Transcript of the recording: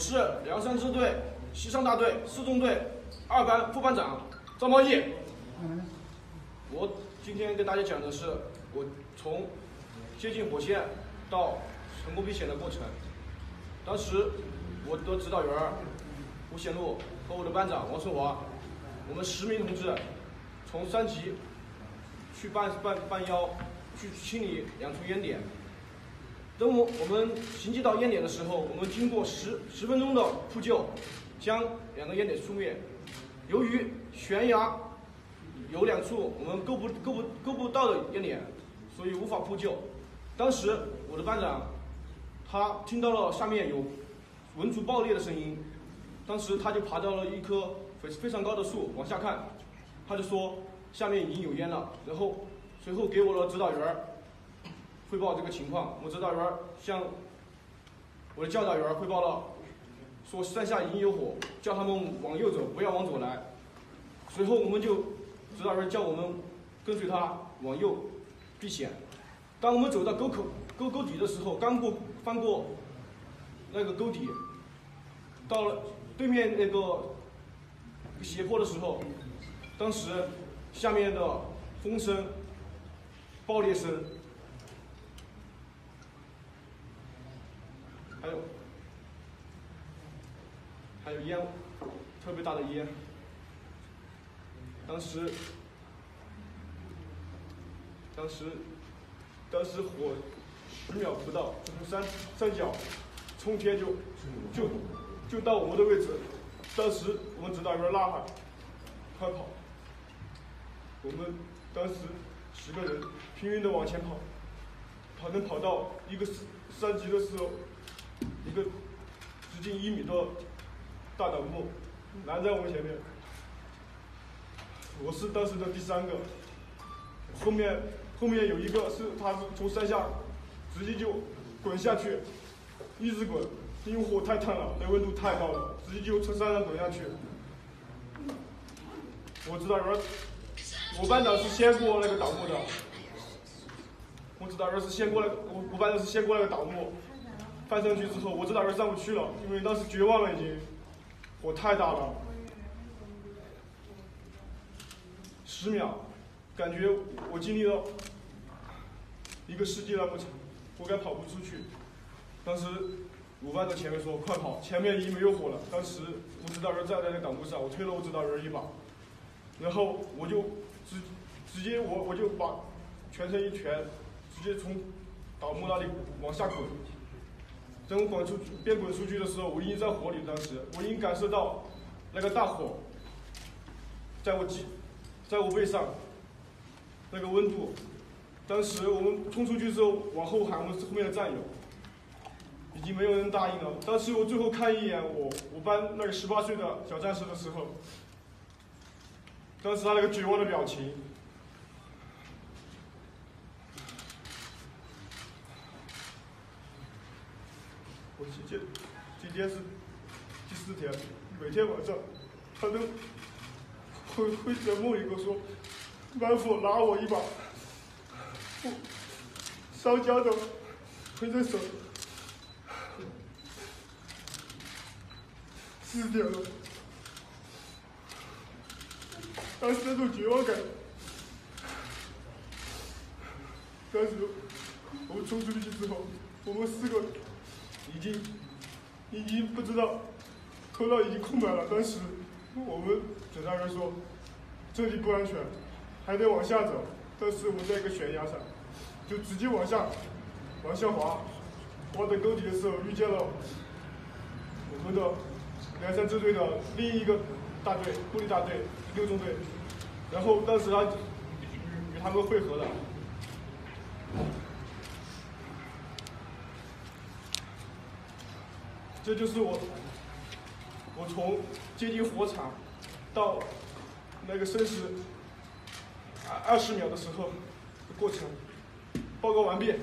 是梁山支队西山大队四中队二班副班长张茂义。我今天跟大家讲的是我从接近火线到成功避险的过程。当时我的指导员吴显禄和我的班长王胜华，我们十名同志从三级去半半半腰去清理两处烟点。等我我们行进到烟点的时候，我们经过十十分钟的扑救，将两个烟点扑灭。由于悬崖有两处我们够不够不够不到的烟点，所以无法扑救。当时我的班长他听到了下面有文竹爆裂的声音，当时他就爬到了一棵非非常高的树往下看，他就说下面已经有烟了，然后随后给我的指导员儿汇报这个情况。我指导员向我的教导员汇报了，说山下已经有火，叫他们往右走，不要往左来。随后我们就指导员叫我们跟随他往右避险。当我们走到沟口沟沟底的时候，刚过翻过那个沟底，到了对面那个斜坡的时候，当时下面的风声、爆裂声，还有还有烟，特别大的烟。当时，当时，当时火十秒不到，从山山脚冲天就就就到我们的位置。当时我们指导员呐喊：“快跑！”我们当时十个人拼命的往前跑，跑能跑到一个三级的时候，一个直径一米的大倒木拦在我们前面。我是当时的第三个，后面后面有一个是他是从山下直接就滚下去，一直滚，因为火太烫了，那温度太高了，直接就从山上滚下去。我指导员，我班长是先过那个倒木的，我指导员是先过来，我我班长是先过那个倒木，翻上去之后，我指导员上不去了，因为当时绝望了已经，火太大了。十秒，感觉我经历了一个世纪那么长，我该跑不出去。当时我班在前面说：“快跑，前面已经没有火了。”当时我指导员站在那个挡木上，我推了我指导人一把，然后我就直直接我我就把全身一拳，直接从挡木那里往下滚。等我滚出边滚出去的时候，我已经在火里。当时我已经感受到那个大火在我脊。在我背上，那个温度，当时我们冲出去之后，往后喊我们后面的战友，已经没有人答应了。当时我最后看一眼我我班那个十八岁的小战士的时候，当时他那个绝望的表情，我今天今天是第四天，每天晚上他都。会会在梦里跟我说：“满腹拉我一把，我烧焦的挥着手，四点了。”当时那种绝望感，当时我们冲出去之后，我们四个已经已经不知道头脑已经空白了。当时我们指导员说。这里不安全，还得往下走。当时我们在一个悬崖上，就直接往下，往下滑。滑到沟底的时候，遇见了我们的梁山支队的另一个大队——布力大队六中队。然后当时他与与他们会合了。这就是我，我从接近火场到。那个生死二二十秒的时候的过程，报告完毕。